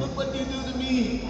Look what you do to me.